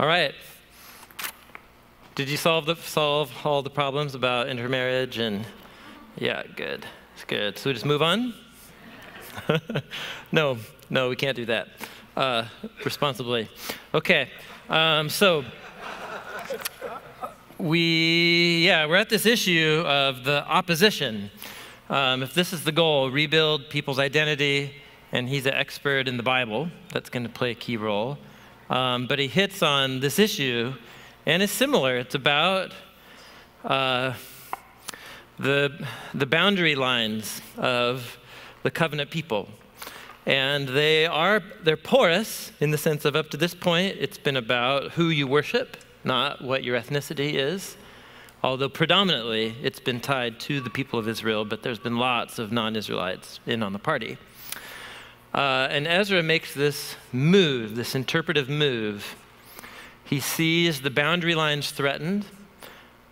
All right. Did you solve the solve all the problems about intermarriage and yeah, good. It's good. So we just move on? no, no, we can't do that uh, responsibly. Okay. Um, so we yeah, we're at this issue of the opposition. Um, if this is the goal, rebuild people's identity, and he's an expert in the Bible, that's going to play a key role. Um, but he hits on this issue, and it's similar. It's about uh, the, the boundary lines of the covenant people. And they are, they're porous in the sense of up to this point, it's been about who you worship, not what your ethnicity is although predominantly it's been tied to the people of Israel, but there's been lots of non Israelites in on the party. Uh, and Ezra makes this move, this interpretive move. He sees the boundary lines threatened.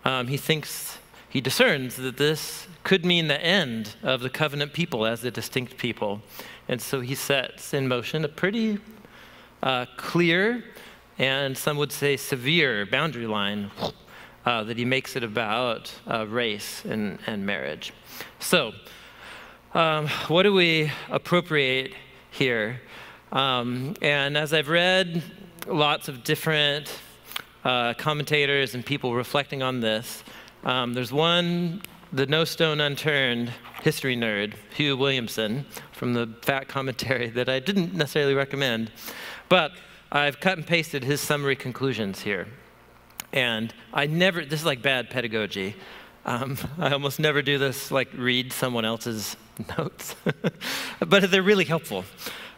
Um, he thinks, he discerns that this could mean the end of the covenant people as a distinct people. And so he sets in motion a pretty uh, clear and some would say severe boundary line uh, that he makes it about uh, race and, and marriage. So, um, what do we appropriate here? Um, and as I've read lots of different uh, commentators and people reflecting on this, um, there's one, the no stone unturned history nerd, Hugh Williamson, from the Fat Commentary that I didn't necessarily recommend. But I've cut and pasted his summary conclusions here. And I never, this is like bad pedagogy. Um, I almost never do this, like read someone else's notes, but they're really helpful.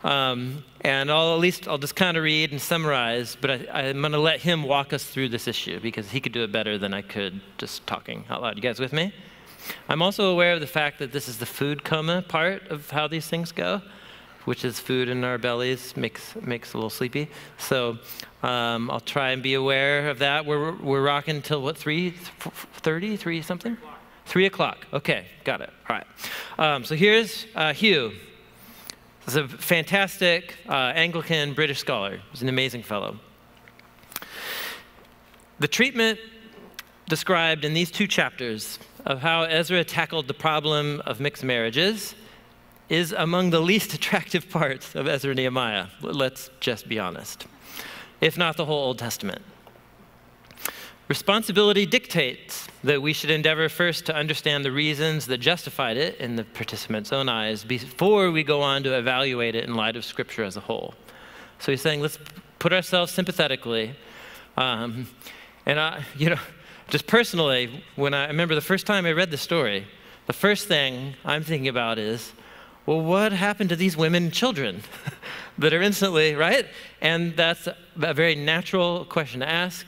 Um, and I'll at least, I'll just kind of read and summarize, but I, am going to let him walk us through this issue because he could do it better than I could just talking out loud. You guys with me? I'm also aware of the fact that this is the food coma part of how these things go which is food in our bellies, makes, makes a little sleepy. So um, I'll try and be aware of that. We're, we're rocking until what, 3.30, 3 something? 3 o'clock. Okay, got it. All right. Um, so here's uh, Hugh. He's a fantastic uh, Anglican British scholar. He's an amazing fellow. The treatment described in these two chapters of how Ezra tackled the problem of mixed marriages is among the least attractive parts of Ezra Nehemiah. Let's just be honest, if not the whole Old Testament. Responsibility dictates that we should endeavor first to understand the reasons that justified it in the participant's own eyes before we go on to evaluate it in light of Scripture as a whole. So he's saying, let's put ourselves sympathetically. Um, and I, you know, just personally, when I, I remember the first time I read the story, the first thing I'm thinking about is, well, what happened to these women and children that are instantly, right? And that's a very natural question to ask.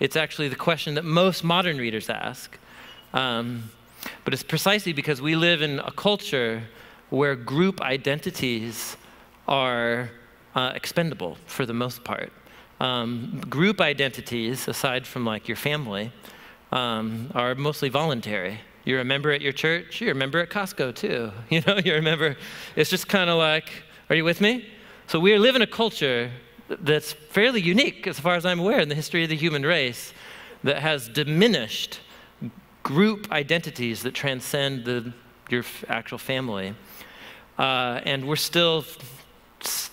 It's actually the question that most modern readers ask. Um, but it's precisely because we live in a culture where group identities are uh, expendable for the most part. Um, group identities, aside from like your family, um, are mostly voluntary. You remember at your church, you remember at Costco too. You know, you remember, it's just kind of like, are you with me? So we live in a culture that's fairly unique, as far as I'm aware, in the history of the human race, that has diminished group identities that transcend the, your actual family. Uh, and we're still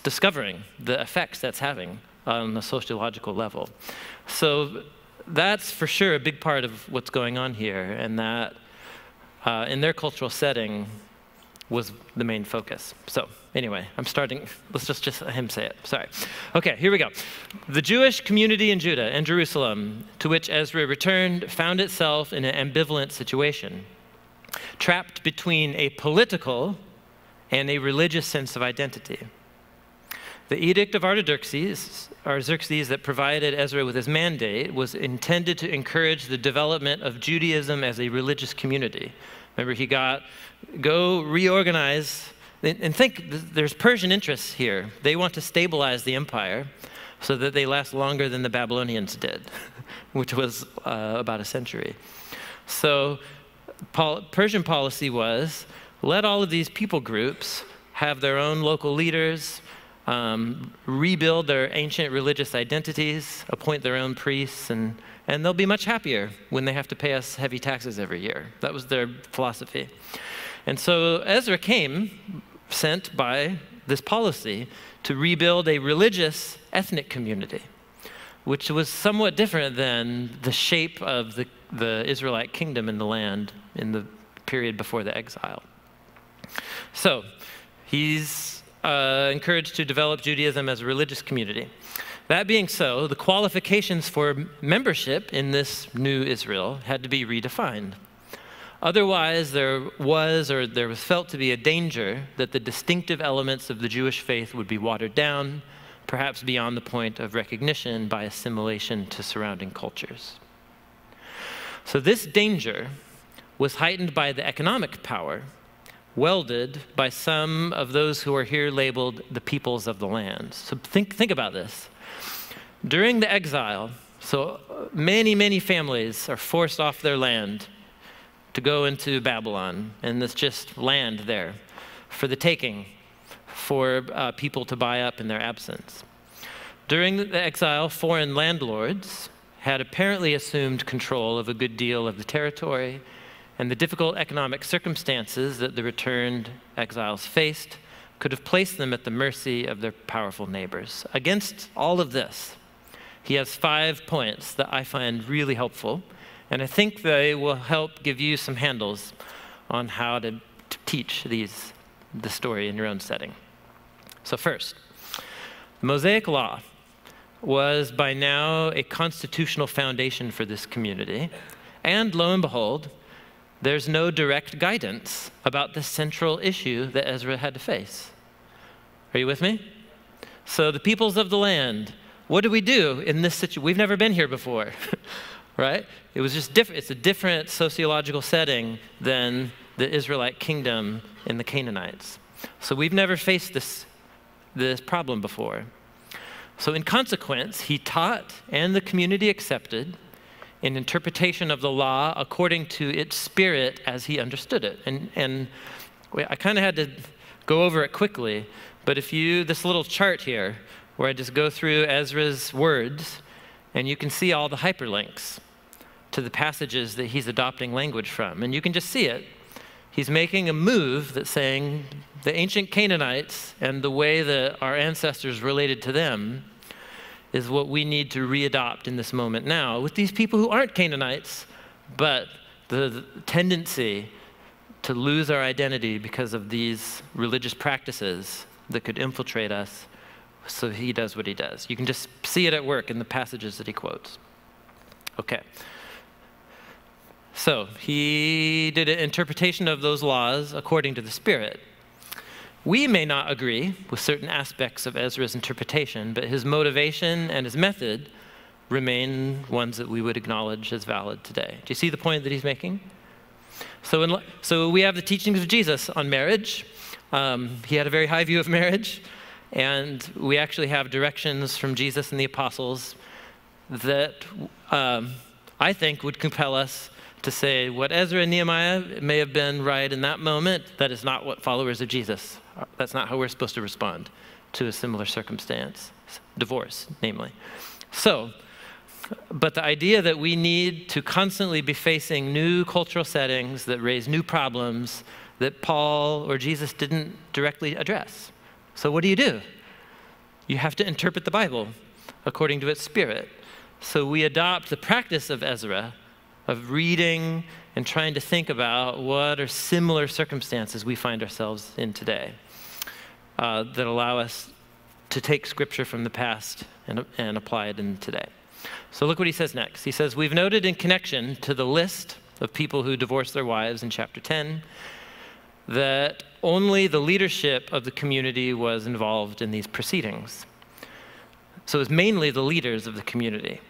discovering the effects that's having on the sociological level. So that's for sure a big part of what's going on here, and that uh, in their cultural setting was the main focus. So anyway, I'm starting, let's just, just him say it, sorry. Okay, here we go. The Jewish community in Judah and Jerusalem, to which Ezra returned, found itself in an ambivalent situation, trapped between a political and a religious sense of identity. The Edict of Artaxerxes, Artaxerxes that provided Ezra with his mandate was intended to encourage the development of Judaism as a religious community. Remember, he got, go reorganize, and think there's Persian interests here. They want to stabilize the empire so that they last longer than the Babylonians did, which was uh, about a century. So Persian policy was let all of these people groups have their own local leaders, um, rebuild their ancient religious identities, appoint their own priests, and, and they'll be much happier when they have to pay us heavy taxes every year. That was their philosophy. And so Ezra came, sent by this policy, to rebuild a religious ethnic community, which was somewhat different than the shape of the, the Israelite kingdom in the land in the period before the exile. So he's uh, encouraged to develop Judaism as a religious community. That being so, the qualifications for membership in this new Israel had to be redefined. Otherwise, there was or there was felt to be a danger that the distinctive elements of the Jewish faith would be watered down, perhaps beyond the point of recognition by assimilation to surrounding cultures. So, this danger was heightened by the economic power welded by some of those who are here labeled the peoples of the land. So think, think about this. During the exile, so many, many families are forced off their land to go into Babylon, and it's just land there for the taking, for uh, people to buy up in their absence. During the exile, foreign landlords had apparently assumed control of a good deal of the territory and the difficult economic circumstances that the returned exiles faced could have placed them at the mercy of their powerful neighbors. Against all of this, he has five points that I find really helpful, and I think they will help give you some handles on how to, to teach these, the story in your own setting. So, first, the Mosaic Law was by now a constitutional foundation for this community, and lo and behold, there's no direct guidance about the central issue that Ezra had to face. Are you with me? So, the peoples of the land, what do we do in this situation? We've never been here before, right? It was just different. It's a different sociological setting than the Israelite kingdom in the Canaanites. So, we've never faced this, this problem before. So, in consequence, he taught and the community accepted an interpretation of the law according to its spirit as he understood it. And, and I kind of had to go over it quickly, but if you, this little chart here, where I just go through Ezra's words, and you can see all the hyperlinks to the passages that he's adopting language from. And you can just see it. He's making a move that's saying the ancient Canaanites and the way that our ancestors related to them is what we need to readopt in this moment now with these people who aren't Canaanites, but the, tendency to lose our identity because of these religious practices that could infiltrate us. So he does what he does. You can just see it at work in the passages that he quotes. Okay. So he did an interpretation of those laws according to the Spirit. We may not agree with certain aspects of Ezra's interpretation, but his motivation and his method remain ones that we would acknowledge as valid today. Do you see the point that he's making? So, in, so we have the teachings of Jesus on marriage. Um, he had a very high view of marriage, and we actually have directions from Jesus and the apostles that um, I think would compel us to say what Ezra and Nehemiah may have been right in that moment, that is not what followers of Jesus that's not how we're supposed to respond to a similar circumstance, divorce, namely. So, but the idea that we need to constantly be facing new cultural settings that raise new problems that Paul or Jesus didn't directly address. So, what do you do? You have to interpret the Bible according to its spirit. So, we adopt the practice of Ezra of reading and trying to think about what are similar circumstances we find ourselves in today uh, that allow us to take scripture from the past and, and apply it in today. So look what he says next. He says, We've noted in connection to the list of people who divorced their wives in chapter 10 that only the leadership of the community was involved in these proceedings. So it was mainly the leaders of the community.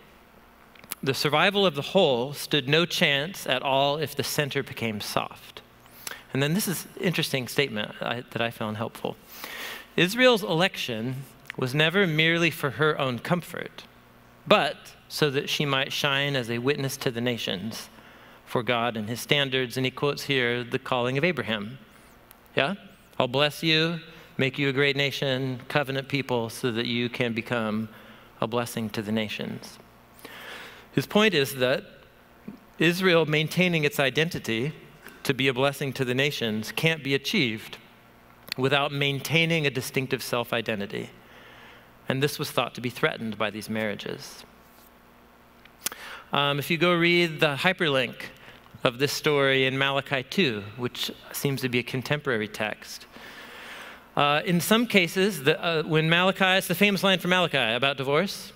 The survival of the whole stood no chance at all if the center became soft. And then this is interesting statement I, that I found helpful. Israel's election was never merely for her own comfort, but so that she might shine as a witness to the nations for God and his standards. And he quotes here the calling of Abraham. Yeah? I'll bless you make you a great nation, covenant people, so that you can become a blessing to the nations. His point is that Israel maintaining its identity to be a blessing to the nations can't be achieved without maintaining a distinctive self identity. And this was thought to be threatened by these marriages. Um, if you go read the hyperlink of this story in Malachi 2, which seems to be a contemporary text, uh, in some cases, the, uh, when Malachi, it's the famous line from Malachi about divorce.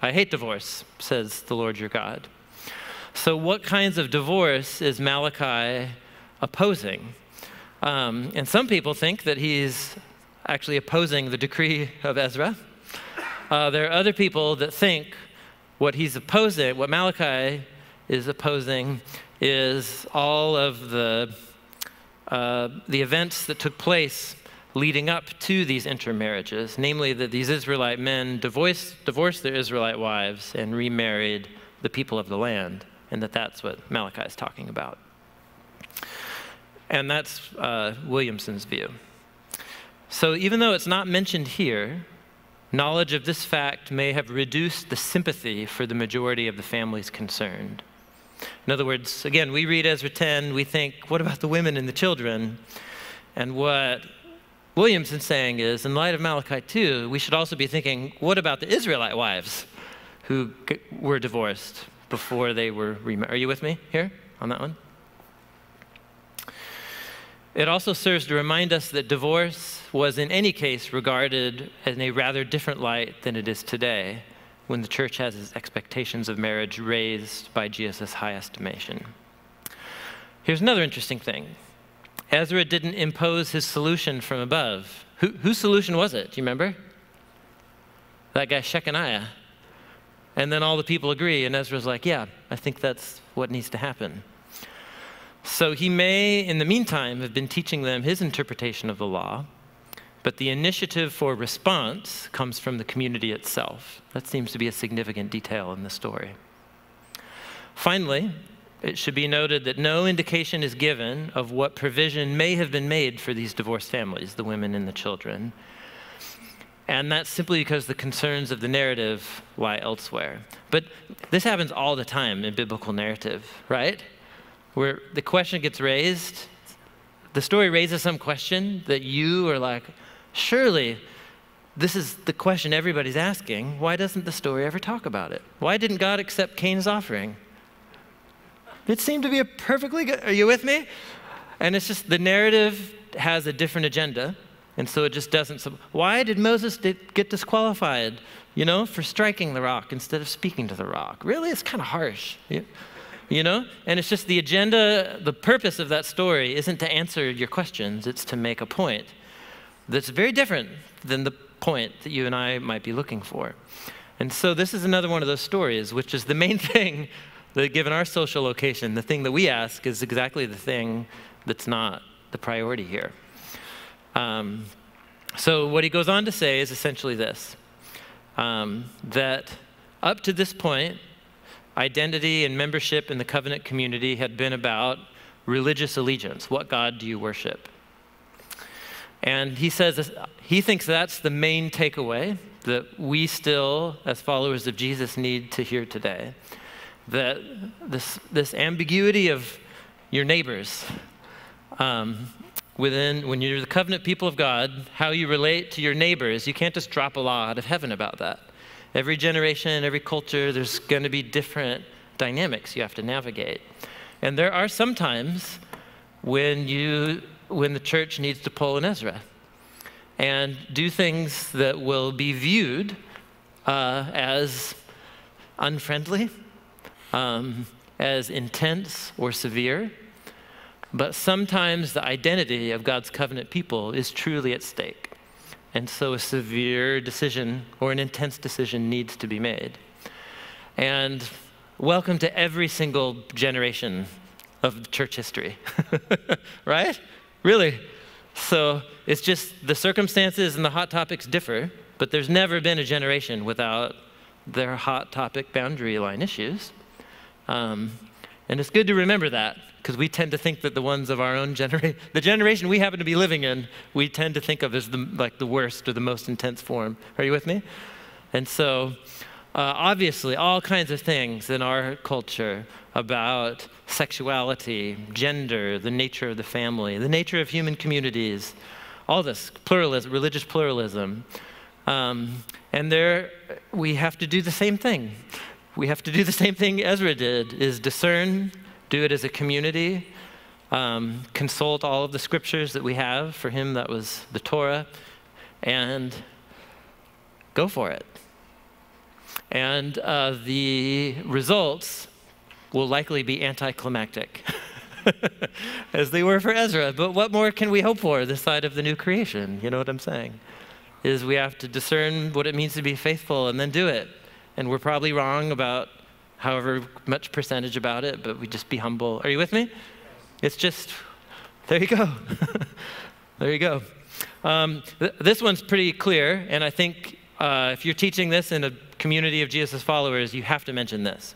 I hate divorce, says the Lord your God. So, what kinds of divorce is Malachi opposing? Um, and some people think that he's actually opposing the decree of Ezra. Uh, there are other people that think what he's opposing, what Malachi is opposing, is all of the, uh, the events that took place leading up to these intermarriages, namely that these Israelite men divorced, divorced their Israelite wives and remarried the people of the land, and that that's what Malachi is talking about. And that's uh, Williamson's view. So even though it's not mentioned here, knowledge of this fact may have reduced the sympathy for the majority of the families concerned. In other words, again, we read Ezra 10, we think, what about the women and the children? And what Williamson's saying is, in light of Malachi 2, we should also be thinking, what about the Israelite wives who were divorced before they were remarried? Are you with me here on that one? It also serves to remind us that divorce was, in any case, regarded in a rather different light than it is today, when the church has its expectations of marriage raised by Jesus' high estimation. Here's another interesting thing Ezra didn't impose his solution from above. Who, whose solution was it? Do you remember? That guy Shechaniah. And then all the people agree, and Ezra's like, Yeah, I think that's what needs to happen. So he may, in the meantime, have been teaching them his interpretation of the law, but the initiative for response comes from the community itself. That seems to be a significant detail in the story. Finally, it should be noted that no indication is given of what provision may have been made for these divorced families, the women and the children. And that's simply because the concerns of the narrative lie elsewhere. But this happens all the time in biblical narrative, right? Where the question gets raised, the story raises some question that you are like, surely this is the question everybody's asking. Why doesn't the story ever talk about it? Why didn't God accept Cain's offering? It seemed to be a perfectly good, are you with me? And it's just the narrative has a different agenda. And so it just doesn't. Why did Moses get disqualified, you know, for striking the rock instead of speaking to the rock? Really? It's kind of harsh. You know? And it's just the agenda, the purpose of that story isn't to answer your questions, it's to make a point that's very different than the point that you and I might be looking for. And so this is another one of those stories, which is the main thing that given our social location, the thing that we ask is exactly the thing that's not the priority here. Um, so, what he goes on to say is essentially this um, that up to this point, identity and membership in the covenant community had been about religious allegiance. What God do you worship? And he says he thinks that's the main takeaway that we still, as followers of Jesus, need to hear today that this, this ambiguity of your neighbors um, within when you're the covenant people of god how you relate to your neighbors you can't just drop a law out of heaven about that every generation every culture there's going to be different dynamics you have to navigate and there are some times when you when the church needs to pull an ezra and do things that will be viewed uh, as unfriendly um, as intense or severe, but sometimes the identity of God's covenant people is truly at stake. And so a severe decision or an intense decision needs to be made. And welcome to every single generation of church history, right? Really. So it's just the circumstances and the hot topics differ, but there's never been a generation without their hot topic boundary line issues. Um, and it's good to remember that because we tend to think that the ones of our own generation, the generation we happen to be living in, we tend to think of as the, like the worst or the most intense form. Are you with me? And so, uh, obviously, all kinds of things in our culture about sexuality, gender, the nature of the family, the nature of human communities, all this pluralism, religious pluralism. Um, and there, we have to do the same thing. We have to do the same thing Ezra did: is discern, do it as a community, um, consult all of the scriptures that we have. For him, that was the Torah, and go for it. And uh, the results will likely be anticlimactic, as they were for Ezra. But what more can we hope for this side of the new creation? You know what I'm saying? Is we have to discern what it means to be faithful and then do it. And we're probably wrong about however much percentage about it, but we just be humble. Are you with me? It's just, there you go. there you go. Um, th- this one's pretty clear, and I think uh, if you're teaching this in a community of Jesus followers, you have to mention this.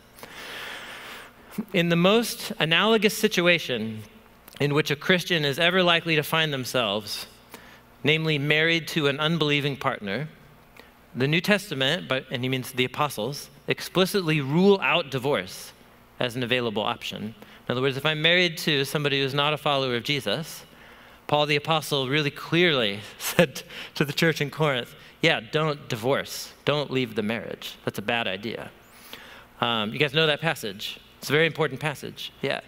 In the most analogous situation in which a Christian is ever likely to find themselves, namely married to an unbelieving partner, the New Testament, but, and he means the apostles, explicitly rule out divorce as an available option. In other words, if I'm married to somebody who's not a follower of Jesus, Paul the apostle really clearly said to the church in Corinth, yeah, don't divorce. Don't leave the marriage. That's a bad idea. Um, you guys know that passage. It's a very important passage. Yeah.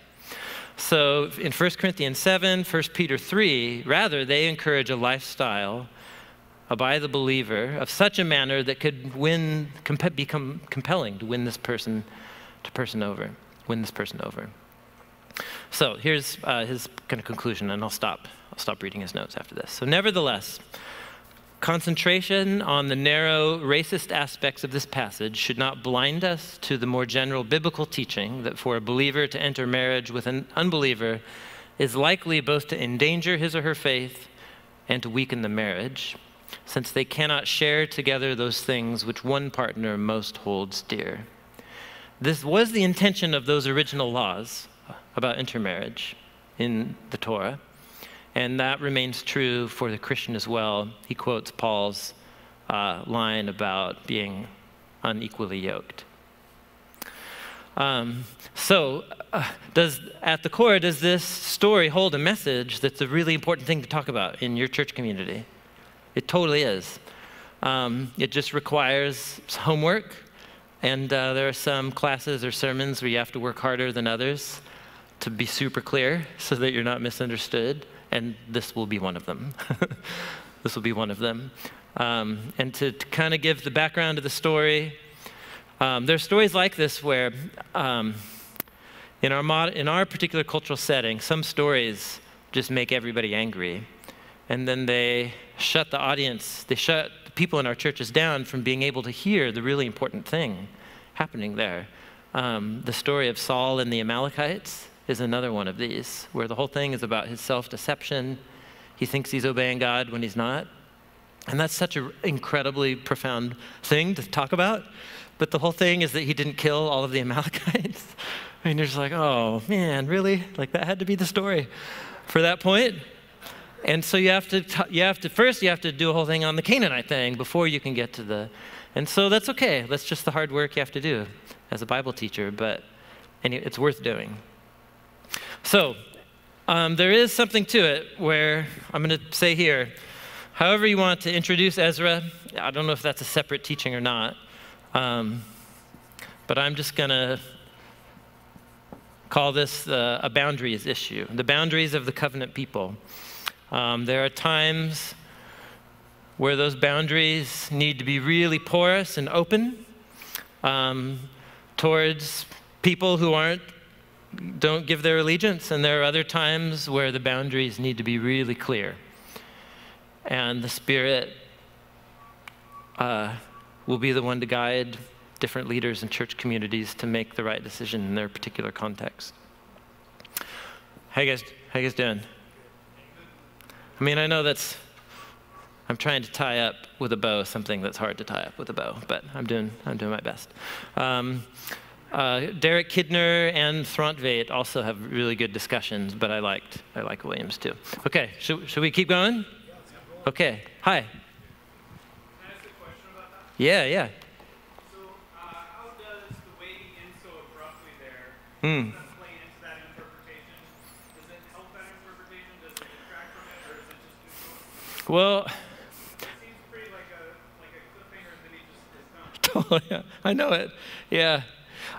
So in 1 Corinthians 7, 1 Peter 3, rather, they encourage a lifestyle by the believer of such a manner that could win, comp- become compelling to win this person to person over, win this person over. So here's uh, his kind of conclusion, and I'll stop. I'll stop reading his notes after this. So, nevertheless, concentration on the narrow racist aspects of this passage should not blind us to the more general biblical teaching that for a believer to enter marriage with an unbeliever is likely both to endanger his or her faith and to weaken the marriage since they cannot share together those things which one partner most holds dear. This was the intention of those original laws about intermarriage in the Torah, and that remains true for the Christian as well. He quotes Paul's uh, line about being unequally yoked. Um, so, uh, does at the core, does this story hold a message that's a really important thing to talk about in your church community? It totally is. Um, it just requires homework, and uh, there are some classes or sermons where you have to work harder than others to be super clear so that you're not misunderstood, and this will be one of them. this will be one of them. Um, and to, to kind of give the background of the story, um, there are stories like this where, um, in, our mod- in our particular cultural setting, some stories just make everybody angry and then they shut the audience, they shut the people in our churches down from being able to hear the really important thing happening there. Um, the story of Saul and the Amalekites is another one of these, where the whole thing is about his self deception. He thinks he's obeying God when he's not. And that's such an incredibly profound thing to talk about. But the whole thing is that he didn't kill all of the Amalekites. I mean, you're just like, oh man, really? Like that had to be the story for that point? And so you have to, you have to, first you have to do a whole thing on the Canaanite thing before you can get to the, and so that's okay. That's just the hard work you have to do as a Bible teacher, but it's worth doing. So um, there is something to it where I'm going to say here, however you want to introduce Ezra, I don't know if that's a separate teaching or not, um, but I'm just going to call this uh, a boundaries issue, the boundaries of the covenant people. Um, there are times where those boundaries need to be really porous and open um, towards people who aren't don't give their allegiance, and there are other times where the boundaries need to be really clear. And the Spirit uh, will be the one to guide different leaders and church communities to make the right decision in their particular context. How you guys, how you guys doing? I mean, I know that's, I'm trying to tie up with a bow something that's hard to tie up with a bow, but I'm doing, I'm doing my best. Um, uh, Derek Kidner and Throntveit also have really good discussions, but I liked I like Williams too. Okay, should, should we keep going? Okay. Hi. Yeah, yeah. So, uh, how does the so abruptly there Hmm. does that play into that interpretation? Does it help that interpretation? Does it detract from it, or is it just neutral? Well, It seems pretty like a like a cliffhanger, and then he just is done. Oh, yeah, I know it. Yeah.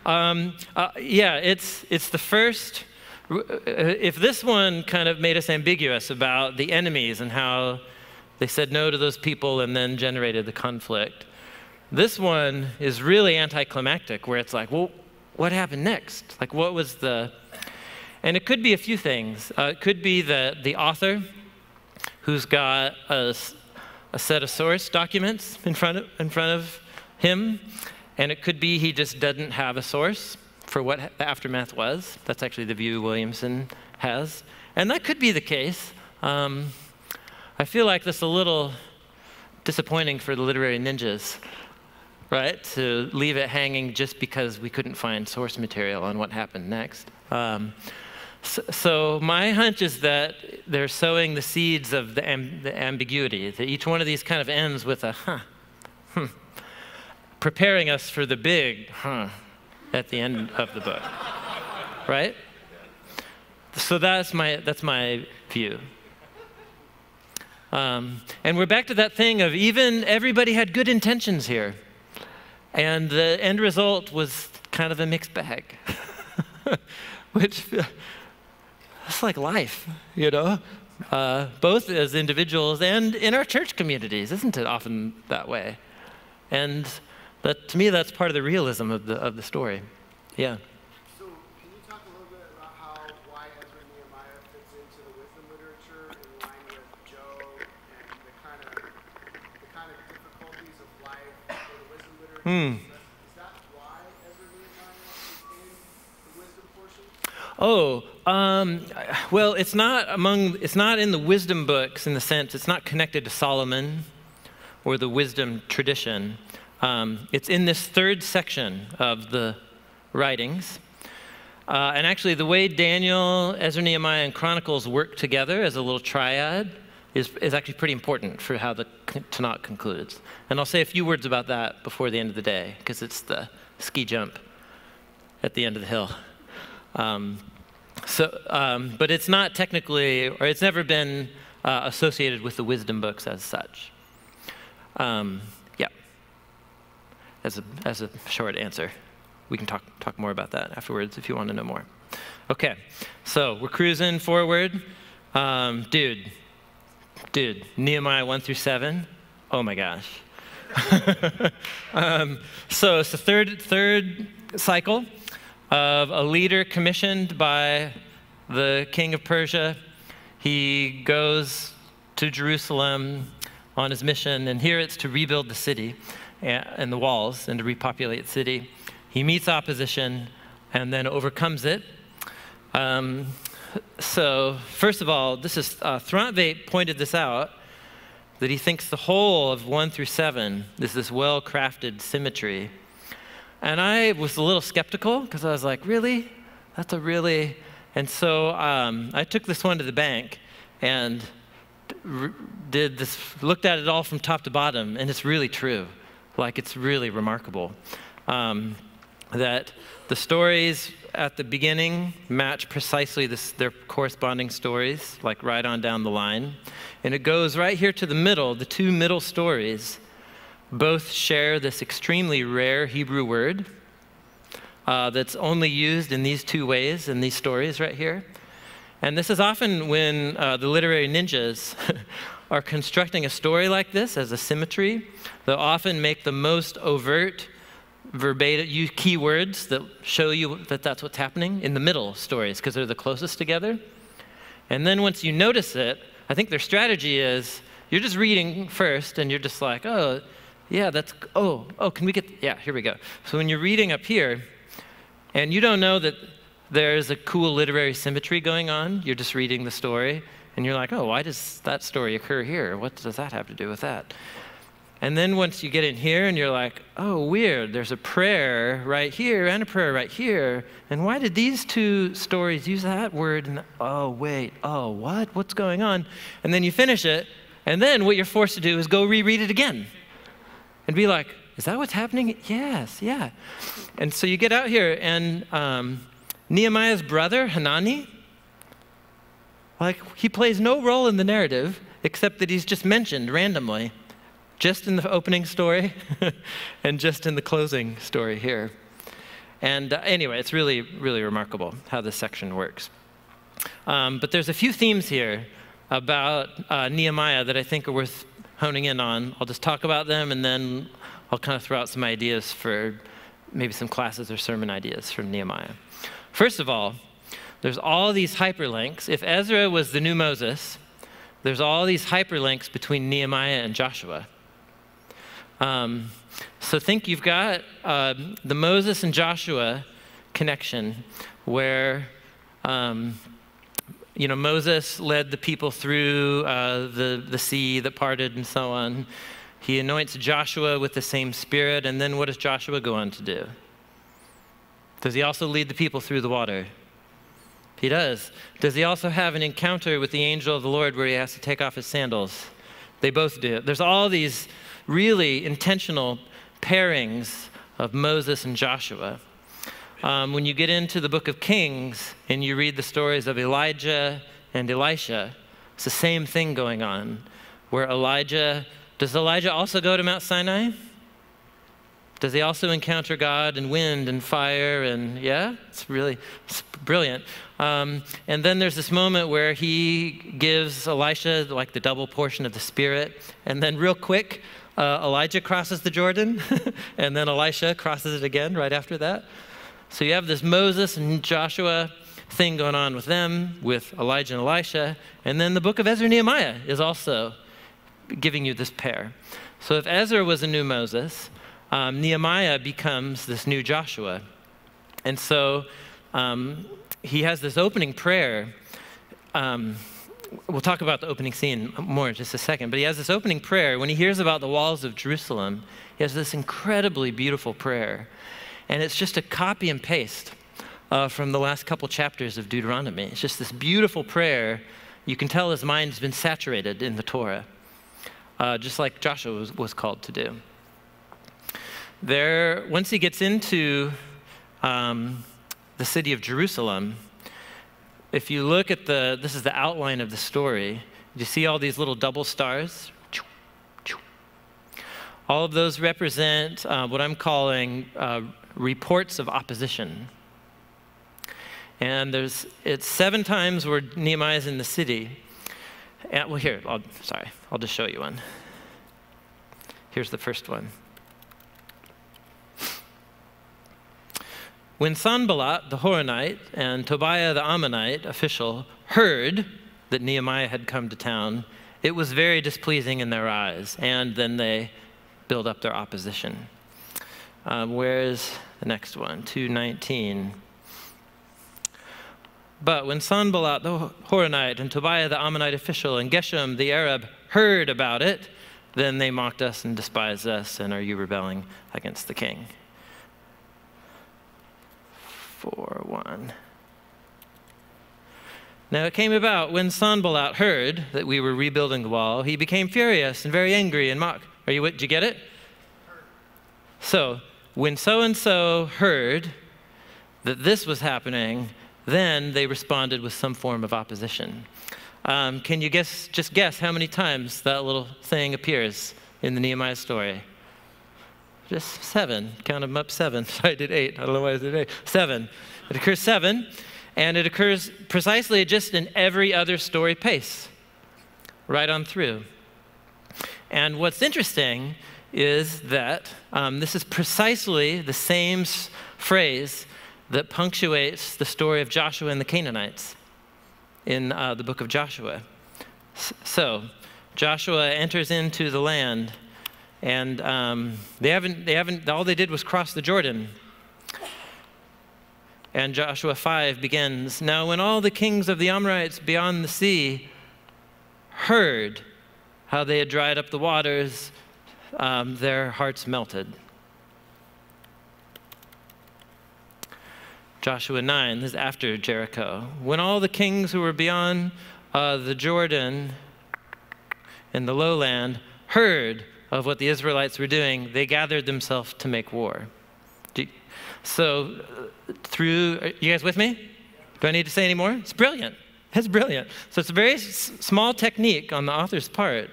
Um, uh, yeah, it's, it's the first. uh, If this one kind of made us ambiguous about the enemies and how they said no to those people and then generated the conflict, this one is really anticlimactic, where it's like, well, what happened next? Like, what was the. And it could be a few things. Uh, it could be that the author, who's got a, a set of source documents in front of, in front of him, and it could be he just doesn't have a source for what the aftermath was. That's actually the view Williamson has, and that could be the case. Um, I feel like this a little disappointing for the literary ninjas, right? To leave it hanging just because we couldn't find source material on what happened next. Um, so, my hunch is that they're sowing the seeds of the, am- the ambiguity. That each one of these kind of ends with a huh, hmm, preparing us for the big huh at the end of the book, right? So that's my that's my view. Um, and we're back to that thing of even everybody had good intentions here, and the end result was kind of a mixed bag, which it's like life, you know, uh, both as individuals and in our church communities, isn't it often that way? And that, to me, that's part of the realism of the, of the story. Yeah. So, can you talk a little bit about how why Ezra and Nehemiah fits into the wisdom literature in line with Job and the kind of the kind of difficulties of life for the wisdom literature? Hmm. Is, that, is that why Ezra and Nehemiah is in the wisdom portion? Oh, um, well, it's not among, it's not in the wisdom books in the sense, it's not connected to Solomon or the wisdom tradition. Um, it's in this third section of the writings. Uh, and actually, the way Daniel, Ezra, Nehemiah, and Chronicles work together as a little triad is, is actually pretty important for how the Tanakh concludes. And I'll say a few words about that before the end of the day, because it's the ski jump at the end of the hill. Um, so, um, but it's not technically, or it's never been uh, associated with the wisdom books as such. Um, yeah. As a, as a short answer. We can talk, talk more about that afterwards if you want to know more. Okay, so we're cruising forward. Um, dude, dude, Nehemiah 1 through 7. Oh my gosh. um, so it's the third, third cycle of a leader commissioned by the king of Persia. He goes to Jerusalem on his mission, and here it's to rebuild the city and the walls and to repopulate the city. He meets opposition and then overcomes it. Um, so, first of all, this is uh, Throntveit pointed this out that he thinks the whole of 1 through 7 is this well crafted symmetry. And I was a little skeptical because I was like, really? That's a really. And so um, I took this one to the bank and did this, looked at it all from top to bottom, and it's really true. Like, it's really remarkable. Um, that the stories at the beginning match precisely this, their corresponding stories, like right on down the line. And it goes right here to the middle. The two middle stories both share this extremely rare Hebrew word uh, that's only used in these two ways in these stories right here. And this is often when uh, the literary ninjas are constructing a story like this as a symmetry. They'll often make the most overt verbatim use keywords that show you that that's what's happening in the middle stories because they're the closest together. And then once you notice it, I think their strategy is you're just reading first and you're just like, oh, yeah, that's, oh, oh, can we get, yeah, here we go. So when you're reading up here and you don't know that there's a cool literary symmetry going on, you're just reading the story and you're like, oh, why does that story occur here? What does that have to do with that? And then once you get in here and you're like, oh, weird, there's a prayer right here and a prayer right here. And why did these two stories use that word? And oh, wait, oh, what? What's going on? And then you finish it, and then what you're forced to do is go reread it again and be like, is that what's happening? Yes, yeah. And so you get out here, and um, Nehemiah's brother, Hanani, like, he plays no role in the narrative except that he's just mentioned randomly, just in the opening story and just in the closing story here. And uh, anyway, it's really, really remarkable how this section works. Um, but there's a few themes here about uh, Nehemiah that I think are worth honing in on. I'll just talk about them and then I'll kind of throw out some ideas for maybe some classes or sermon ideas from Nehemiah. First of all, there's all these hyperlinks. If Ezra was the new Moses, there's all these hyperlinks between Nehemiah and Joshua. Um, so think you've got uh, the Moses and Joshua connection where, um, you know, Moses led the people through uh, the, the sea that parted and so on. He anoints Joshua with the same spirit, and then what does Joshua go on to do? Does he also lead the people through the water? He does. Does he also have an encounter with the angel of the Lord where he has to take off his sandals? They both do. There's all these really intentional pairings of Moses and Joshua. Um, when you get into the book of Kings and you read the stories of Elijah and Elisha, it's the same thing going on. Where Elijah, does Elijah also go to Mount Sinai? Does he also encounter God and wind and fire? And yeah, it's really it's brilliant. Um, and then there's this moment where he gives Elisha like the double portion of the Spirit. And then, real quick, uh, Elijah crosses the Jordan, and then Elisha crosses it again right after that. So you have this Moses and Joshua thing going on with them, with Elijah and Elisha. And then the book of Ezra Nehemiah is also giving you this pair. So if Ezra was a new Moses, um, Nehemiah becomes this new Joshua. And so um, he has this opening prayer. Um, we'll talk about the opening scene more in just a second, but he has this opening prayer. When he hears about the walls of Jerusalem, he has this incredibly beautiful prayer. And it's just a copy and paste uh, from the last couple chapters of Deuteronomy. It's just this beautiful prayer. You can tell his mind's been saturated in the Torah, uh, just like Joshua was, was, called to do. There, once he gets into um, the city of Jerusalem, if you look at the, this is the outline of the story. You see all these little double stars? All of those represent uh, what I'm calling uh, reports of opposition. And there's, it's seven times where Nehemiah is in the city. And, well, here, I'll, sorry, I'll just show you one. Here's the first one. When Sanballat the Horonite and Tobiah the Ammonite official heard that Nehemiah had come to town, it was very displeasing in their eyes, and then they build up their opposition. Um, where's the next one? 219. But when Sanballat the Horonite and Tobiah the Ammonite official and Geshem the Arab heard about it, then they mocked us and despised us, and are you rebelling against the king? 4 1. Now it came about when Sanballat heard that we were rebuilding the wall, he became furious and very angry and mocked. Are you, did you get it? So, when so and so heard that this was happening, then they responded with some form of opposition. Um, can you guess, just guess how many times that little thing appears in the Nehemiah story? Just seven. Count them up seven. I did eight. I don't know why I did eight. Seven. It occurs seven, and it occurs precisely just in every other story pace, right on through. And what's interesting is that um, this is precisely the same phrase that punctuates the story of Joshua and the Canaanites in uh, the book of Joshua. So, Joshua enters into the land and um, they haven't, they haven't, all they did was cross the Jordan. And Joshua 5 begins Now, when all the kings of the Amorites beyond the sea heard how they had dried up the waters um, their hearts melted. Joshua 9, this is after Jericho. When all the kings who were beyond uh, the Jordan in the lowland heard of what the Israelites were doing, they gathered themselves to make war. So, uh, through, you guys with me? Do I need to say any more? It's brilliant. It's brilliant. So, it's a very small technique on the author's part,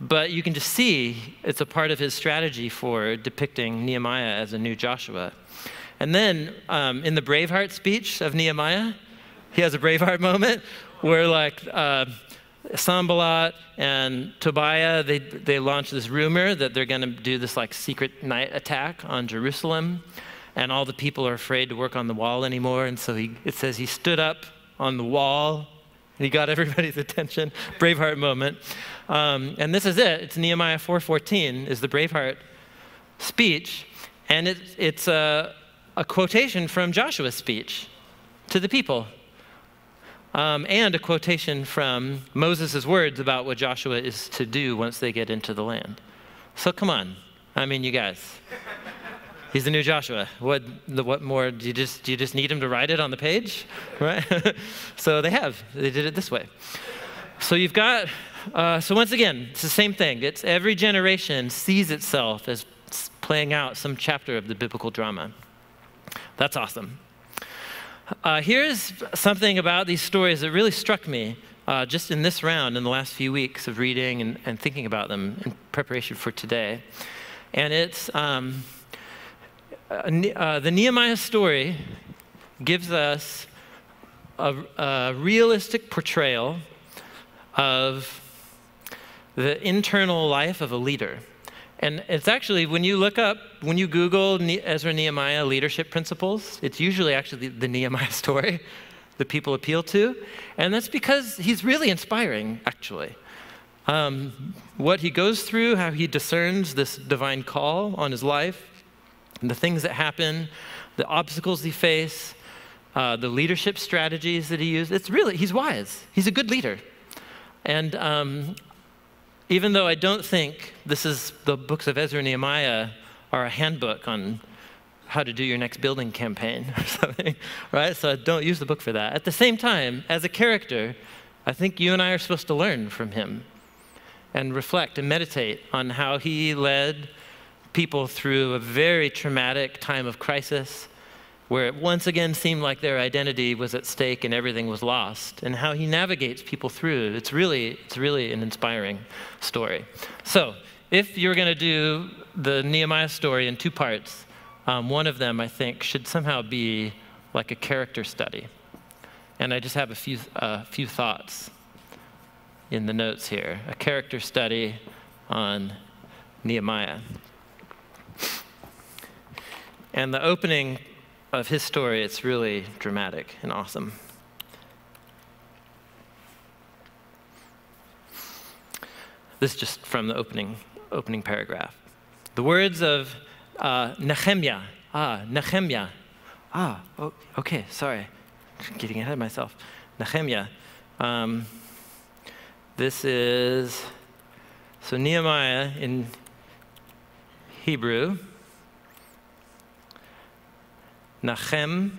but you can just see it's a part of his strategy for depicting Nehemiah as a new Joshua. And then um, in the Braveheart speech of Nehemiah, he has a Braveheart moment where, like, uh, Sanballat and Tobiah, they, they launch this rumor that they're going to do this like secret night attack on Jerusalem, and all the people are afraid to work on the wall anymore. And so he, it says he stood up on the wall he got everybody's attention. Braveheart moment. Um, and this is it. It's Nehemiah 4:14 is the Braveheart speech, and it, it's a, a quotation from Joshua's speech to the people um, and a quotation from Moses' words about what Joshua is to do once they get into the land. So come on. I mean, you guys. He's the new Joshua. What, what more? Do you, just, do you just need him to write it on the page? Right? so they have. They did it this way. So you've got, uh, so once again, it's the same thing. It's every generation sees itself as playing out some chapter of the biblical drama. That's awesome. Uh, here's something about these stories that really struck me uh, just in this round in the last few weeks of reading and, and thinking about them in preparation for today. And it's um, uh, the Nehemiah story gives us a, a realistic portrayal of the internal life of a leader. And it's actually, when you look up, when you Google Ezra Nehemiah leadership principles, it's usually actually the, the Nehemiah story that people appeal to. And that's because he's really inspiring, actually. Um, what he goes through, how he discerns this divine call on his life, the things that happen, the obstacles he faces, uh, the leadership strategies that he used. It's really, he's wise. He's a good leader. And um, even though I don't think this is the books of Ezra and Nehemiah are a handbook on how to do your next building campaign or something, right? So don't use the book for that. At the same time, as a character, I think you and I are supposed to learn from him and reflect and meditate on how he led people through a very traumatic time of crisis where it once again seemed like their identity was at stake and everything was lost, and how he navigates people through. It's really, it's really an inspiring story. So, if you're going to do the Nehemiah story in two parts, um, one of them I think should somehow be like a character study. And I just have a few, uh, few thoughts in the notes here a character study on Nehemiah. And the opening of his story, it's really dramatic and awesome. This is just from the opening, opening paragraph. The words of uh, Nehemiah. Ah, Nehemiah. Ah, oh, okay, sorry. Getting ahead of myself. Nehemiah. Um, this is, so Nehemiah in Hebrew Nachem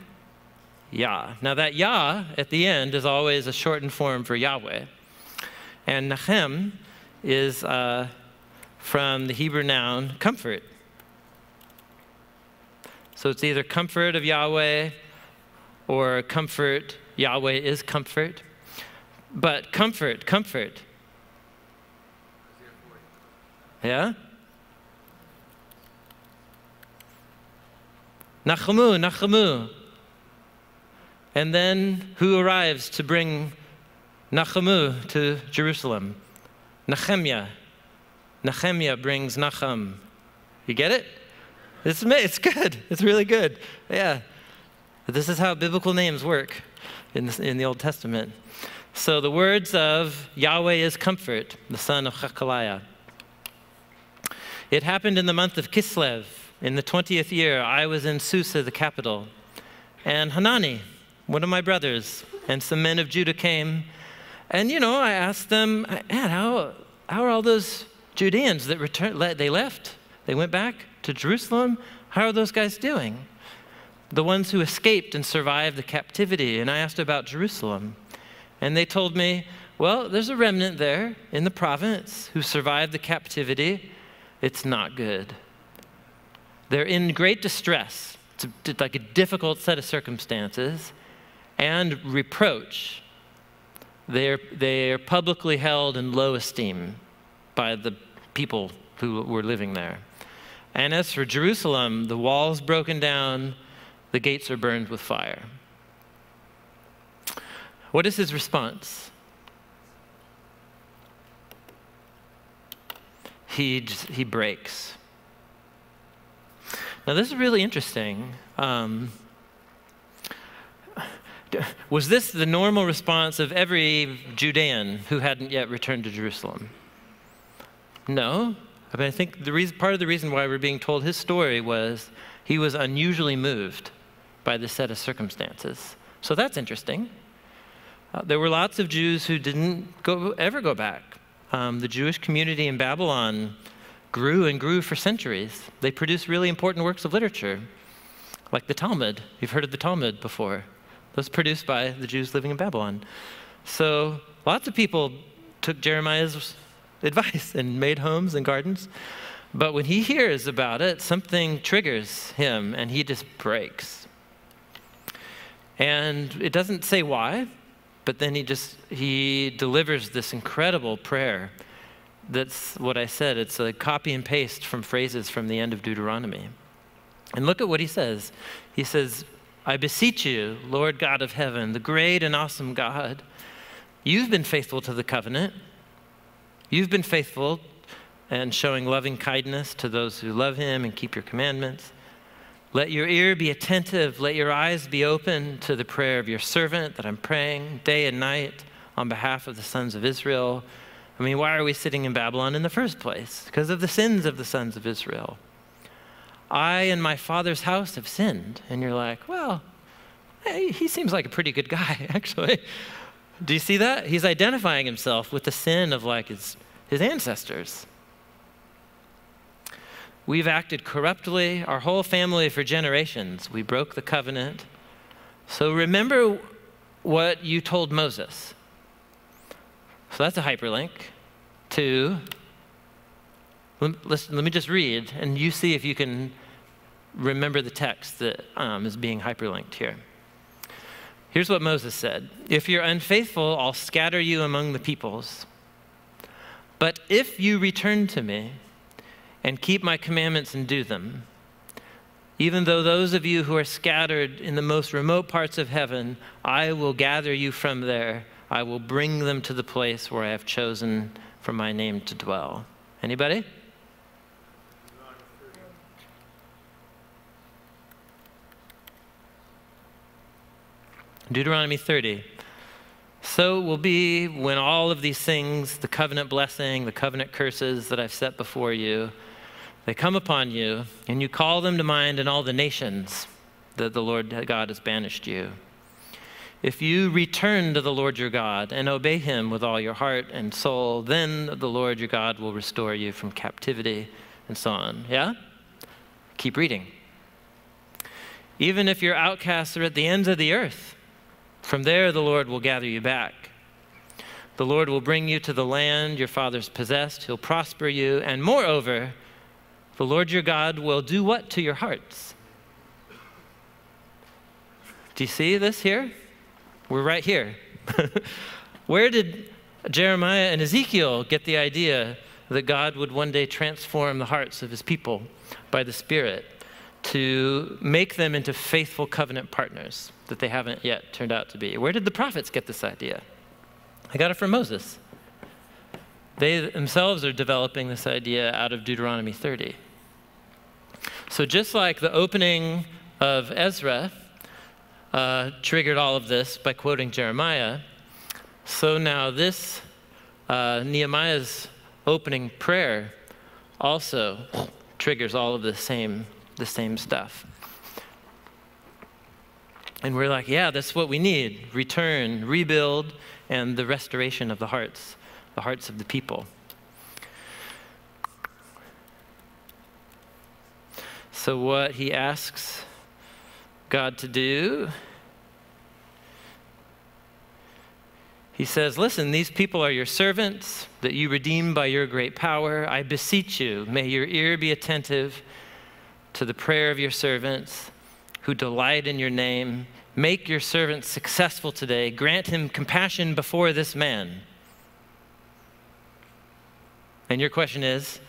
Yah. Now, that Yah at the end is always a shortened form for Yahweh. And Nachem is uh, from the Hebrew noun comfort. So it's either comfort of Yahweh or comfort, Yahweh is comfort. But comfort, comfort. Yeah? Nachamu, Nachamu. And then who arrives to bring Nachamu to Jerusalem? Nehemiah. Nehemiah brings Nacham. You get it? It's, it's good. It's really good. Yeah. This is how biblical names work in, this, in the Old Testament. So the words of Yahweh is comfort, the son of Chakaliah. It happened in the month of Kislev, in the 20th year, I was in Susa, the capital, and Hanani, one of my brothers, and some men of Judah came. And, you know, I asked them, how, how are all those Judeans that returned, they left, they went back to Jerusalem. How are those guys doing? The ones who escaped and survived the captivity. And I asked about Jerusalem. And they told me, well, there's a remnant there in the province who survived the captivity. It's not good. They're in great distress. It's like a difficult set of circumstances and reproach. They're, they're publicly held in low esteem by the people who were living there. And as for Jerusalem, the walls broken down, the gates are burned with fire. What is his response? He, just, he breaks. Now, this is really interesting. Um, was this the normal response of every Judean who hadn't yet returned to Jerusalem? No. I mean, I think the reason, part of the reason why we're being told his story was he was unusually moved by this set of circumstances. So that's interesting. Uh, there were lots of Jews who didn't go, ever go back. Um, the Jewish community in Babylon grew and grew for centuries. They produced really important works of literature, like the Talmud. You've heard of the Talmud before. Was produced by the Jews living in Babylon. So lots of people took Jeremiah's advice and made homes and gardens. But when he hears about it, something triggers him and he just breaks. And it doesn't say why, but then he just he delivers this incredible prayer that's what I said. It's a copy and paste from phrases from the end of Deuteronomy. And look at what he says. He says, I beseech you, Lord God of heaven, the great and awesome God, you've been faithful to the covenant. You've been faithful and showing loving kindness to those who love him and keep your commandments. Let your ear be attentive, let your eyes be open to the prayer of your servant that I'm praying day and night on behalf of the sons of Israel I mean, why are we sitting in Babylon in the first place? Because of the sins of the sons of Israel. I and my father's house have sinned. And you're like, well, hey, he seems like a pretty good guy, actually. Do you see that? He's identifying himself with the sin of like his, his ancestors. We've acted corruptly, our whole family for generations. We broke the covenant. So remember what you told Moses. So that's a hyperlink to, let, let me just read, and you see if you can remember the text that um, is being hyperlinked here. Here's what Moses said If you're unfaithful, I'll scatter you among the peoples. But if you return to me and keep my commandments and do them, even though those of you who are scattered in the most remote parts of heaven, I will gather you from there I will bring them to the place where I have chosen for my name to dwell. Anybody? Deuteronomy 30. So it will be when all of these things, the covenant blessing, the covenant curses that I've set before you, they come upon you, and you call them to mind in all the nations that the Lord God has banished you. If you return to the Lord your God and obey him with all your heart and soul, then the Lord your God will restore you from captivity and so on. Yeah? Keep reading. Even if your outcasts are at the ends of the earth, from there the Lord will gather you back. The Lord will bring you to the land your fathers possessed. He'll prosper you. And moreover, the Lord your God will do what to your hearts? Do you see this here? We're right here. Where did Jeremiah and Ezekiel get the idea that God would one day transform the hearts of his people by the Spirit to make them into faithful covenant partners that they haven't yet turned out to be? Where did the prophets get this idea? I got it from Moses. They themselves are developing this idea out of Deuteronomy 30. So, just like the opening of Ezra uh, triggered all of this by quoting Jeremiah. So now, this uh, Nehemiah's opening prayer also triggers all of the same, the same stuff. And we're like, yeah, that's what we need return, rebuild, and the restoration of the hearts, the hearts of the people. So, what he asks God to do, he says, Listen, these people are your servants that you redeem by your great power. I beseech you, may your ear be attentive to the prayer of your servants who delight in your name. Make your servant successful today. Grant him compassion before this man. And your question is,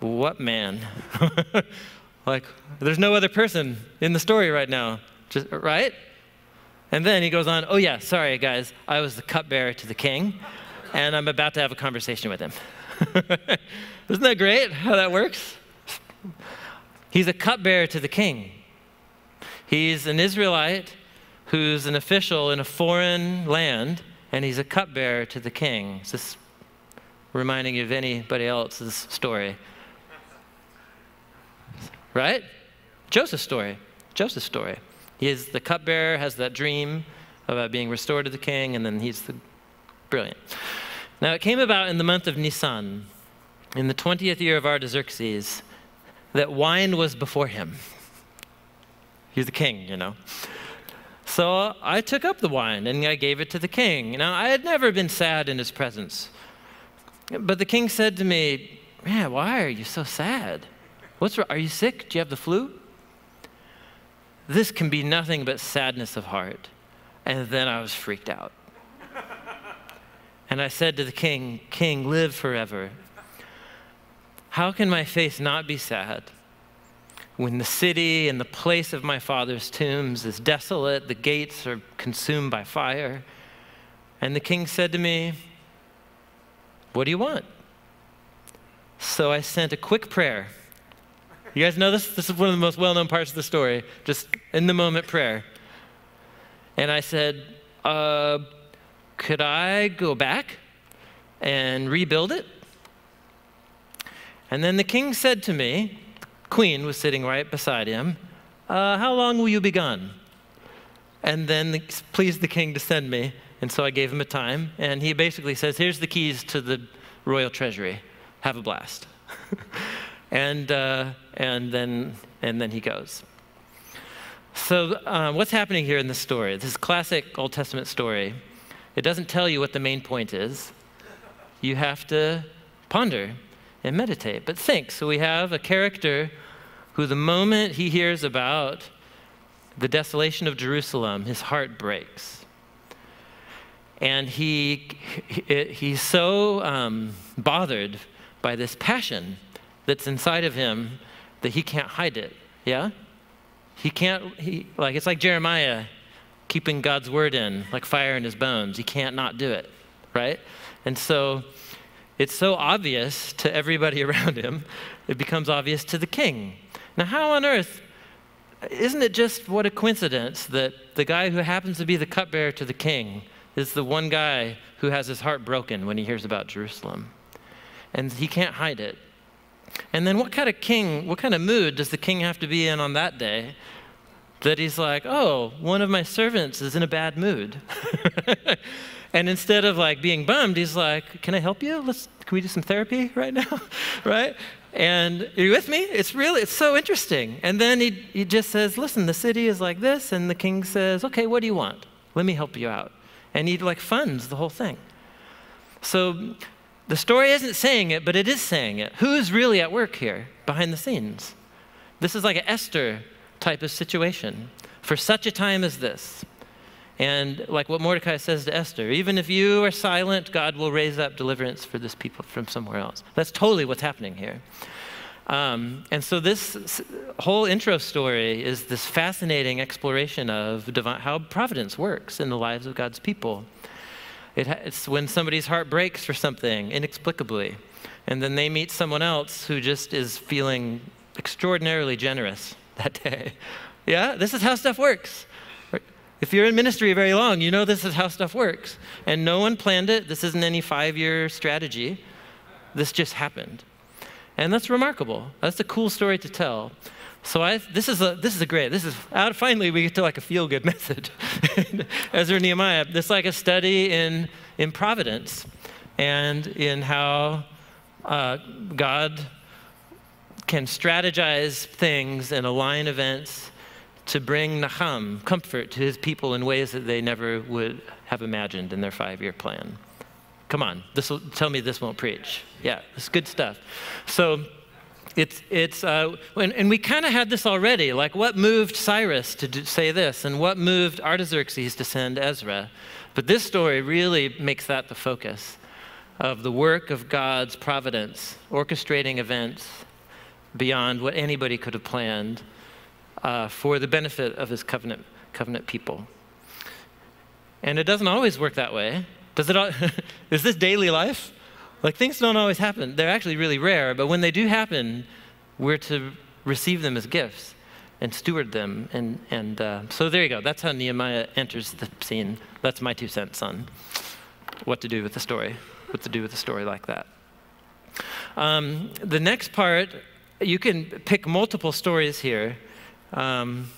what man? like, there's no other person in the story right now, just, right? And then he goes on, oh, yeah, sorry, guys, I was the cupbearer to the king, and I'm about to have a conversation with him. Isn't that great how that works? He's a cupbearer to the king. He's an Israelite who's an official in a foreign land, and he's a cupbearer to the king. Is this reminding you of anybody else's story? Right? Joseph's story. Joseph's story. He is the cupbearer, has that dream about being restored to the king, and then he's the brilliant. Now, it came about in the month of Nisan, in the 20th year of Artaxerxes, that wine was before him. He's the king, you know. So I took up the wine and I gave it to the king. Now, I had never been sad in his presence. But the king said to me, Man, why are you so sad? What's wrong? Are you sick? Do you have the flu? This can be nothing but sadness of heart. And then I was freaked out. and I said to the king, King, live forever. How can my face not be sad? when the city and the place of my father's tombs is desolate, the gates are consumed by fire. And the king said to me, What do you want? So I sent a quick prayer. You guys know this? This is one of the most well known parts of the story, just in the moment prayer. And I said, uh, Could I go back and rebuild it? And then the king said to me, queen was sitting right beside him. Uh, how long will you be gone? And then the, pleased the king to send me. And so I gave him a time. And he basically says, Here's the keys to the royal treasury. Have a blast. and, uh, and, then, and then he goes. So, uh, what's happening here in this story? This classic Old Testament story. It doesn't tell you what the main point is. You have to ponder and meditate. But think. So, we have a character who, the moment he hears about the desolation of Jerusalem, his heart breaks. And he, he he's so um, bothered by this passion that's inside of him that he can't hide it. Yeah? He can't, he, like, it's like Jeremiah keeping God's word in, like fire in his bones. He can't not do it, right? And so it's so obvious to everybody around him, it becomes obvious to the king. Now, how on earth, isn't it just what a coincidence that the guy who happens to be the cupbearer to the king is the one guy who has his heart broken when he hears about Jerusalem? And he can't hide it. And then, what kind of king, what kind of mood does the king have to be in on that day that he's like, oh, one of my servants is in a bad mood? and instead of like being bummed, he's like, can I help you? Let's, can we do some therapy right now? right? And are you with me? It's really, it's so interesting. And then he, he just says, listen, the city is like this. And the king says, okay, what do you want? Let me help you out. And he like funds the whole thing. So the story isn't saying it, but it is saying it. Who's really at work here behind the scenes? This is like an Esther type of situation. For such a time as this, and like what Mordecai says to Esther, even if you are silent, God will raise up deliverance for this people from somewhere else. That's totally what's happening here. Um, and so this whole intro story is this fascinating exploration of divine, how providence works in the lives of God's people. It, it's when somebody's heart breaks for something inexplicably, and then they meet someone else who just is feeling extraordinarily generous that day. Yeah, this is how stuff works. If you're in ministry very long, you know this is how stuff works. And no one planned it. This isn't any five year strategy. This just happened. And that's remarkable. That's a cool story to tell. So I, this is a this is a great. This is out. Finally, we get to like a feel good message. Ezra Nehemiah. This like a study in in providence, and in how uh, God can strategize things and align events to bring Nahum, comfort to his people in ways that they never would have imagined in their five year plan. Come on, this will, tell me this won't preach. Yeah, it's good stuff. So it's, it's uh, and, and we kind of had this already. Like, what moved Cyrus to do, say this, and what moved Artaxerxes to send Ezra? But this story really makes that the focus of the work of God's providence, orchestrating events beyond what anybody could have planned uh, for the benefit of his covenant, covenant people. And it doesn't always work that way. Does it? All, is this daily life? Like things don't always happen. They're actually really rare, but when they do happen, we're to receive them as gifts and steward them. And, and uh, so there you go. That's how Nehemiah enters the scene. That's my two cents on what to do with the story, what to do with a story like that. Um, the next part, you can pick multiple stories here. Um,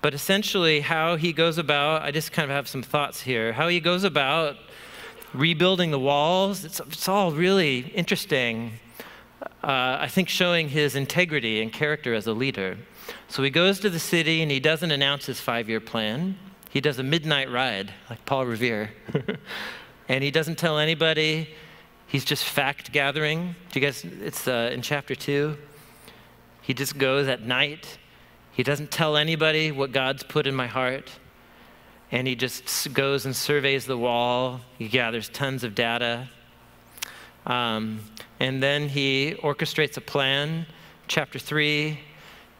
but essentially, how he goes about, I just kind of have some thoughts here. How he goes about rebuilding the walls, it's, it's all really interesting. Uh, I think showing his integrity and character as a leader. So he goes to the city and he doesn't announce his five year plan. He does a midnight ride, like Paul Revere. and he doesn't tell anybody. He's just fact gathering. Do you guys, it's uh, in chapter two. He just goes at night he doesn't tell anybody what God's put in my heart. And he just goes and surveys the wall. He gathers tons of data. Um, and then he orchestrates a plan. Chapter three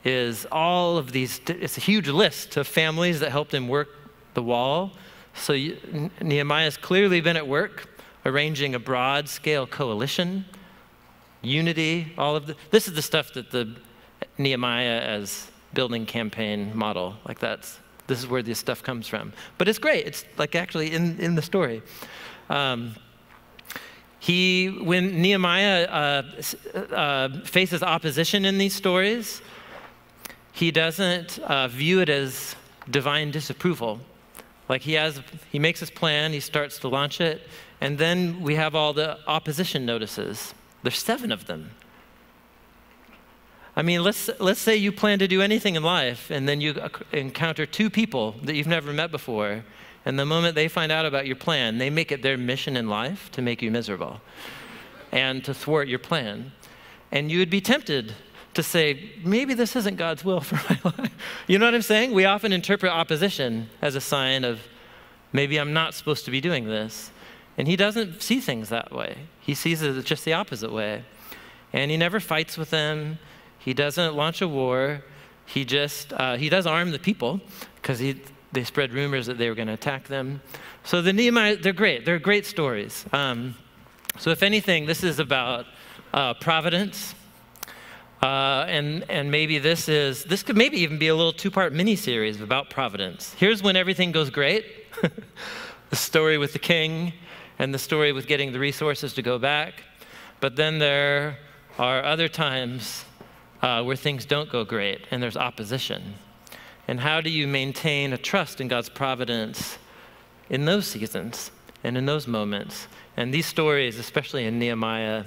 is all of these, it's a huge list of families that helped him work the wall. So you, Nehemiah's clearly been at work arranging a broad scale coalition, unity, all of the, this is the stuff that the Nehemiah as building campaign model. Like that's this is where this stuff comes from. But it's great. It's like actually in, in the story. Um, he, when Nehemiah uh, uh, faces opposition in these stories, he doesn't uh, view it as divine disapproval. Like he has, he makes his plan, he starts to launch it, and then we have all the opposition notices. There's seven of them. I mean, let's, let's say you plan to do anything in life and then you encounter two people that you've never met before, and the moment they find out about your plan, they make it their mission in life to make you miserable and to thwart your plan. And you would be tempted to say, maybe this isn't God's will for my life. You know what I'm saying? We often interpret opposition as a sign of maybe I'm not supposed to be doing this. And he doesn't see things that way. He sees it just the opposite way. And he never fights with them. He doesn't launch a war. He just, uh, he does arm the people because they spread rumors that they were going to attack them. So the Nehemiah, they're great. They're great stories. Um, so if anything, this is about uh, providence. Uh, and, and maybe this is, this could maybe even be a little two-part mini-series about providence. Here's when everything goes great. the story with the king and the story with getting the resources to go back. But then there are other times uh, where things don't go great and there's opposition? And how do you maintain a trust in God's providence in those seasons and in those moments? And these stories, especially in Nehemiah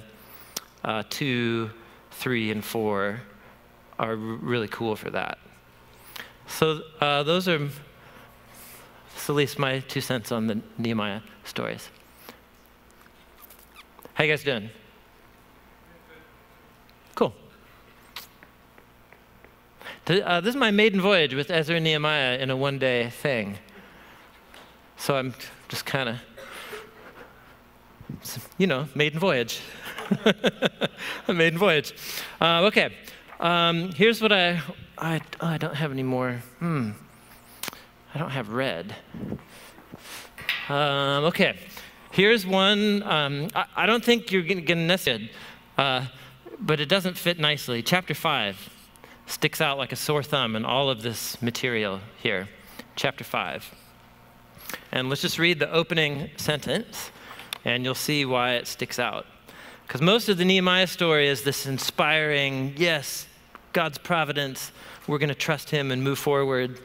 uh, 2, 3, and 4, are really cool for that. So uh, those are at least my two cents on the Nehemiah stories. How you guys doing? Cool. Uh, this is my maiden voyage with Ezra and Nehemiah in a one day thing. So I'm just kind of, you know, maiden voyage. a maiden voyage. Uh, okay. Um, here's what I, I, oh, I don't have any more. Hmm. I don't have red. Um, okay. Here's one. Um, I, I, don't think you're going to necessarily, uh, but it doesn't fit nicely. Chapter 5 sticks out like a sore thumb in all of this material here, chapter 5. And let's just read the opening sentence, and you'll see why it sticks out. Because most of the Nehemiah story is this inspiring, yes, God's providence, we're going to trust Him and move forward.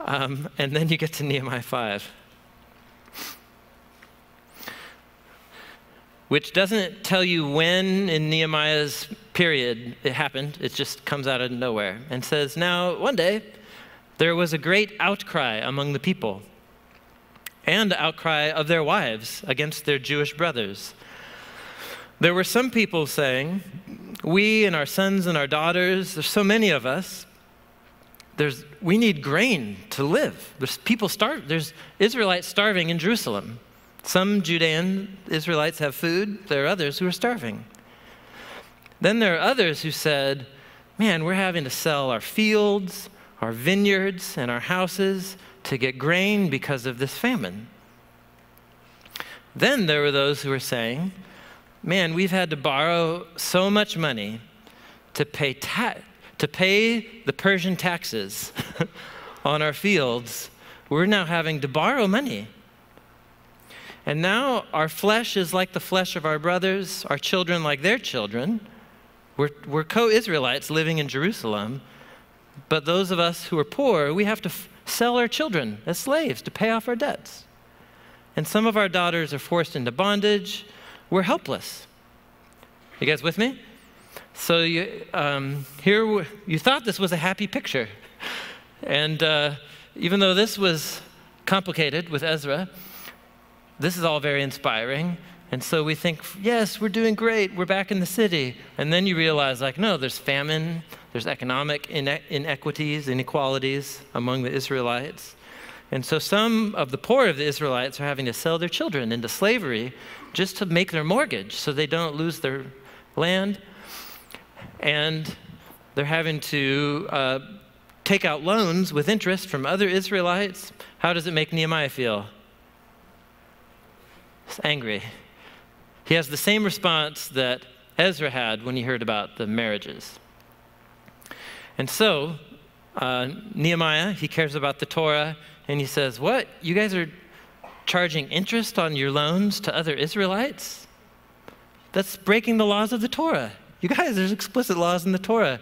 Um, and then you get to Nehemiah 5. which doesn't tell you when in Nehemiah's period it happened. It just comes out of nowhere and says, Now, one day, there was a great outcry among the people and outcry of their wives against their Jewish brothers. There were some people saying, We and our sons and our daughters, there's so many of us, there's, we need grain to live. There's people starve, there's Israelites starving in Jerusalem. Some Judean Israelites have food, there are others who are starving. Then there are others who said, Man, we're having to sell our fields, our vineyards, and our houses to get grain because of this famine. Then there were those who were saying, Man, we've had to borrow so much money to pay, to pay the Persian taxes on our fields. We're now having to borrow money. And now our flesh is like the flesh of our brothers, our children like their children. We're, we're co Israelites living in Jerusalem, but those of us who are poor, we have to sell our children as slaves to pay off our debts. And some of our daughters are forced into bondage. We're helpless. You guys with me? So you, um, here, you thought this was a happy picture. And uh, even though this was complicated with Ezra, this is all very inspiring. And so we think, yes, we're doing great. We're back in the city. And then you realize, like, no, there's famine, there's economic inequities, inequalities among the Israelites. And so some of the poor of the Israelites are having to sell their children into slavery just to make their mortgage so they don't lose their land. And they're having to uh, take out loans with interest from other Israelites. How does it make Nehemiah feel? He's angry. He has the same response that Ezra had when he heard about the marriages. And so, uh, Nehemiah, he cares about the Torah, and he says, What? You guys are charging interest on your loans to other Israelites? That's breaking the laws of the Torah. You guys, there's explicit laws in the Torah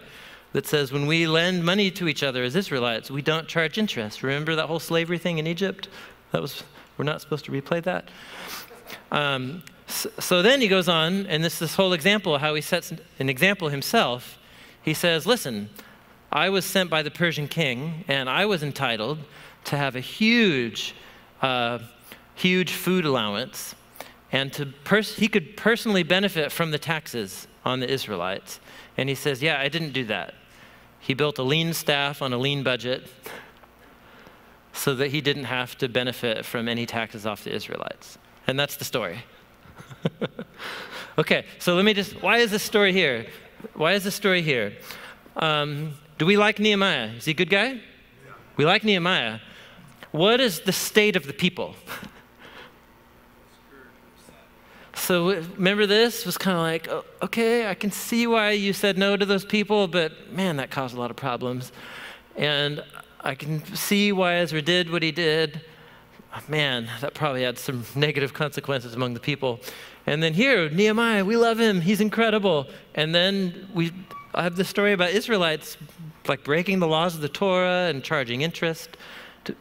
that says when we lend money to each other as Israelites, we don't charge interest. Remember that whole slavery thing in Egypt? That was, we're not supposed to replay that. Um, so, then he goes on, and this is this whole example how he sets an example himself. He says, Listen, I was sent by the Persian king, and I was entitled to have a huge, uh, huge food allowance, and to he could personally benefit from the taxes on the Israelites. And he says, Yeah, I didn't do that. He built a lean staff on a lean budget so that he didn't have to benefit from any taxes off the Israelites. And that's the story. okay, so let me just, why is this story here? Why is this story here? Um, do we like Nehemiah? Is he a good guy? Yeah. We like Nehemiah. What is the state of the people? so remember this was kind of like, oh, okay, I can see why you said no to those people, but man, that caused a lot of problems. And I can see why Ezra did what he did man, that probably had some negative consequences among the people. And then here, Nehemiah, we love him, he's incredible. And then we have the story about Israelites like breaking the laws of the Torah and charging interest. To,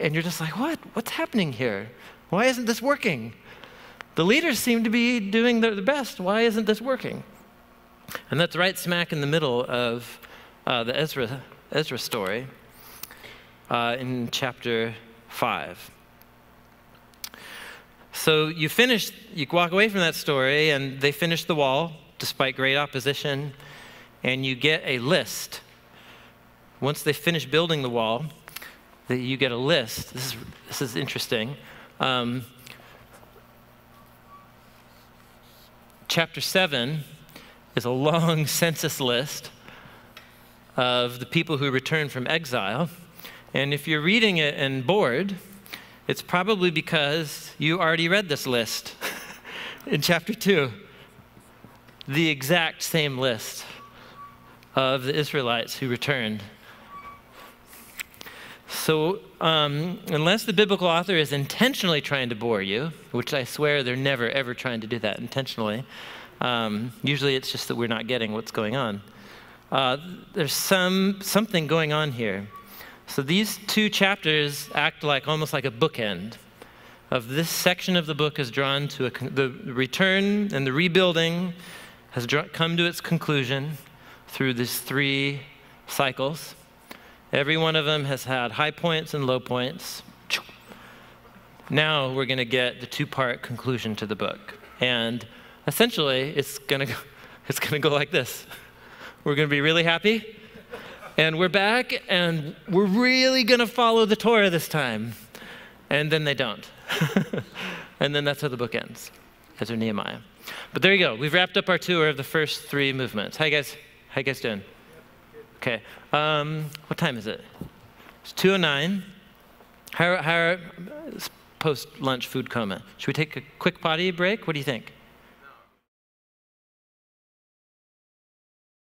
and you're just like, what? What's happening here? Why isn't this working? The leaders seem to be doing their, the best. Why isn't this working? And that's right smack in the middle of uh, the Ezra, Ezra story uh, in chapter 5. So you finish, you walk away from that story, and they finish the wall despite great opposition, and you get a list. Once they finish building the wall, that you get a list. This is, this is interesting. Um, chapter 7 is a long census list of the people who returned from exile. And if you're reading it and bored, it's probably because you already read this list in chapter 2. The exact same list of the Israelites who returned. So, um, unless the biblical author is intentionally trying to bore you, which I swear they're never ever trying to do that intentionally, um, usually it's just that we're not getting what's going on. Uh, there's some something going on here. So these two chapters act like almost like a bookend. of this section of the book is drawn to a, the return and the rebuilding has come to its conclusion through these three cycles. Every one of them has had high points and low points. Now we're going to get the two part conclusion to the book. And essentially, it's going to it's going to go like this. We're going to be really happy, and we're back, and we're really going to follow the Torah this time. And then they don't. and then that's how the book ends, as Ezra Nehemiah. But there you go. We've wrapped up our tour of the first three movements. Hi, guys. How you guys doing? Okay. Um, what time is it? It's 2.09. How, how, post lunch food coma. Should we take a quick potty break? What do you think?